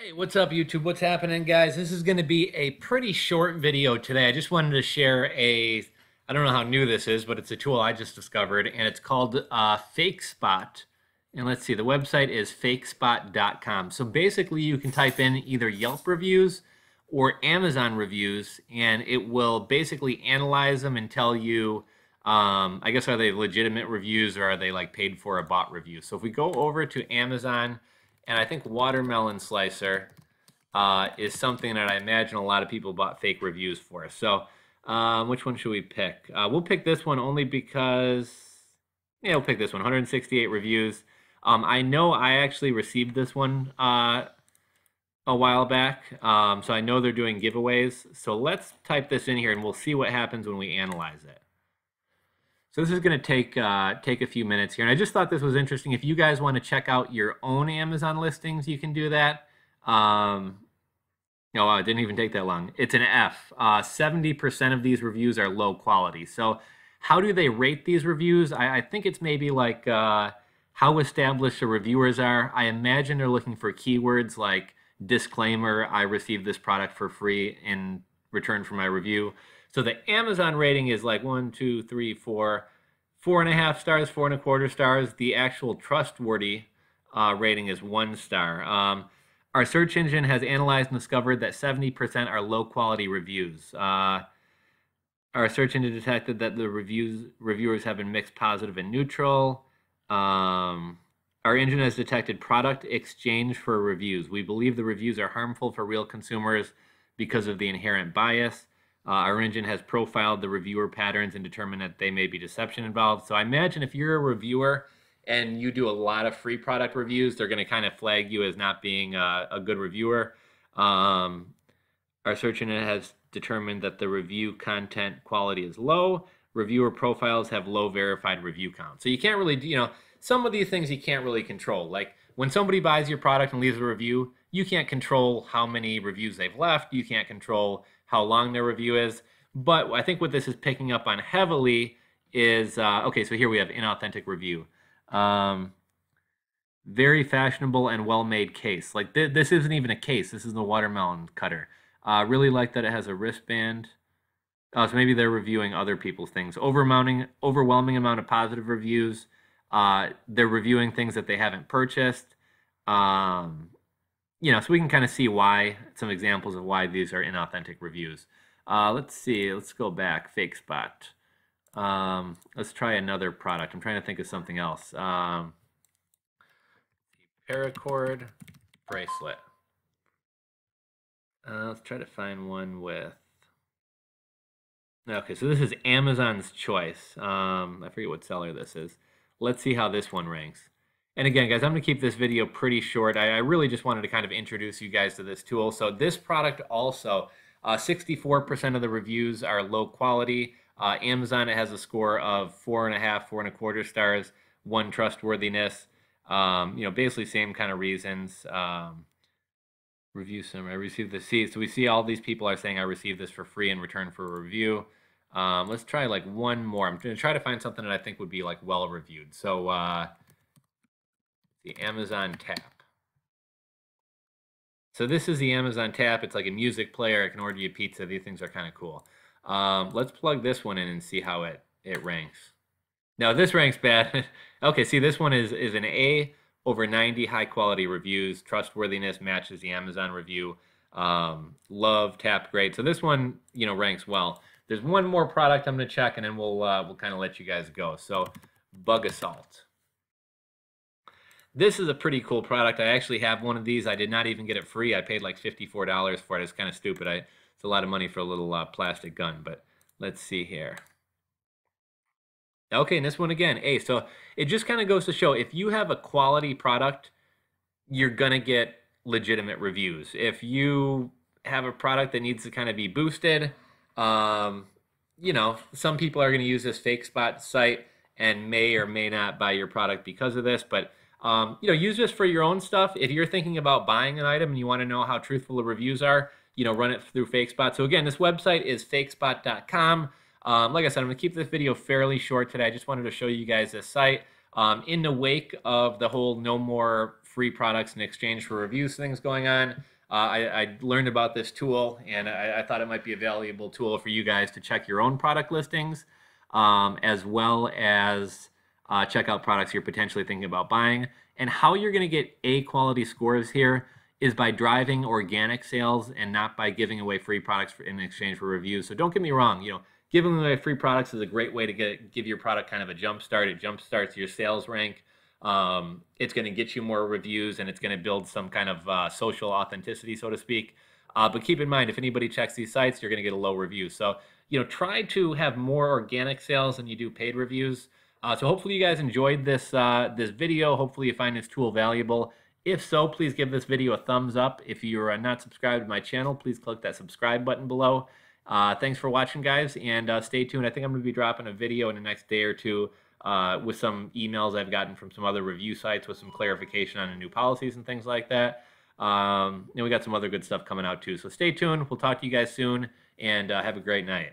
Hey, what's up YouTube? What's happening guys? This is going to be a pretty short video today. I just wanted to share a, I don't know how new this is, but it's a tool I just discovered and it's called uh, Fake Spot. And let's see, the website is fakespot.com. So basically you can type in either Yelp reviews or Amazon reviews and it will basically analyze them and tell you, um, I guess, are they legitimate reviews or are they like paid for a bot review? So if we go over to Amazon, and I think watermelon slicer uh, is something that I imagine a lot of people bought fake reviews for. So um, which one should we pick? Uh, we'll pick this one only because, yeah, we'll pick this one, 168 reviews. Um, I know I actually received this one uh, a while back, um, so I know they're doing giveaways. So let's type this in here and we'll see what happens when we analyze it. So this is going to take uh, take a few minutes here, and I just thought this was interesting. If you guys want to check out your own Amazon listings, you can do that. Um, oh, it didn't even take that long. It's an F. Uh, 70% of these reviews are low quality. So how do they rate these reviews? I, I think it's maybe like uh, how established the reviewers are. I imagine they're looking for keywords like disclaimer, I received this product for free in return for my review. So the Amazon rating is like one, two, three, four, four and a half stars, four and a quarter stars. The actual trustworthy uh, rating is one star. Um, our search engine has analyzed and discovered that 70% are low quality reviews. Uh, our search engine detected that the reviews reviewers have been mixed positive and neutral. Um, our engine has detected product exchange for reviews. We believe the reviews are harmful for real consumers because of the inherent bias. Uh, our engine has profiled the reviewer patterns and determined that they may be deception involved. So I imagine if you're a reviewer and you do a lot of free product reviews, they're going to kind of flag you as not being a, a good reviewer. Um, our search engine has determined that the review content quality is low. Reviewer profiles have low verified review count. So you can't really, you know, some of these things you can't really control. Like when somebody buys your product and leaves a review, you can't control how many reviews they've left. You can't control how long their review is. But I think what this is picking up on heavily is uh, okay. So here we have inauthentic review. Um, very fashionable and well-made case. Like th this isn't even a case. This is the watermelon cutter. Uh, really like that it has a wristband. Oh, so maybe they're reviewing other people's things. Overwhelming, overwhelming amount of positive reviews. Uh, they're reviewing things that they haven't purchased. Um, you know, so we can kind of see why, some examples of why these are inauthentic reviews. Uh, let's see, let's go back, FakeSpot. Um, let's try another product. I'm trying to think of something else. Um, paracord bracelet. Uh, let's try to find one with. Okay, so this is Amazon's choice. Um, I forget what seller this is. Let's see how this one ranks. And again, guys, I'm going to keep this video pretty short. I, I, really just wanted to kind of introduce you guys to this tool. So this product also, 64% uh, of the reviews are low quality. Uh, Amazon, it has a score of four and a half, four and a quarter stars, one trustworthiness. Um, you know, basically same kind of reasons. Um, review summary. I received the C. So we see all these people are saying I received this for free in return for a review. Um, let's try like one more. I'm going to try to find something that I think would be like well reviewed. So uh, the Amazon Tap. So this is the Amazon Tap. It's like a music player. I can order you pizza. These things are kind of cool. Um, let's plug this one in and see how it, it ranks. Now this ranks bad. okay, see this one is, is an A over 90 high quality reviews. Trustworthiness matches the Amazon review. Um, love, tap, great. So this one, you know, ranks well. There's one more product I'm going to check and then we'll, uh, we'll kind of let you guys go. So Bug-A-Salt. This is a pretty cool product. I actually have one of these. I did not even get it free. I paid like $54 for it. It's kind of stupid. I, it's a lot of money for a little uh, plastic gun, but let's see here. Okay, and this one again, A. So it just kind of goes to show if you have a quality product, you're going to get legitimate reviews. If you have a product that needs to kind of be boosted, um, you know, some people are going to use this fake spot site and may or may not buy your product because of this, but um, you know, use this for your own stuff. If you're thinking about buying an item and you want to know how truthful the reviews are, you know, run it through FakeSpot. So again, this website is fakespot.com. Um, like I said, I'm going to keep this video fairly short today. I just wanted to show you guys this site. Um, in the wake of the whole no more free products in exchange for reviews, things going on. Uh, I, I, learned about this tool and I, I, thought it might be a valuable tool for you guys to check your own product listings um, as well as uh, check out products you're potentially thinking about buying. And how you're going to get A quality scores here is by driving organic sales and not by giving away free products for, in exchange for reviews. So don't get me wrong, you know, giving away free products is a great way to get give your product kind of a jump start. It jump starts your sales rank. Um, it's going to get you more reviews and it's going to build some kind of uh, social authenticity, so to speak. Uh, but keep in mind, if anybody checks these sites, you're going to get a low review. So, you know, try to have more organic sales than you do paid reviews. Uh, so hopefully you guys enjoyed this uh, this video. Hopefully you find this tool valuable. If so, please give this video a thumbs up. If you're not subscribed to my channel, please click that subscribe button below. Uh, thanks for watching, guys, and uh, stay tuned. I think I'm going to be dropping a video in the next day or two uh, with some emails I've gotten from some other review sites with some clarification on the new policies and things like that. Um, and we got some other good stuff coming out too. So stay tuned. We'll talk to you guys soon, and uh, have a great night.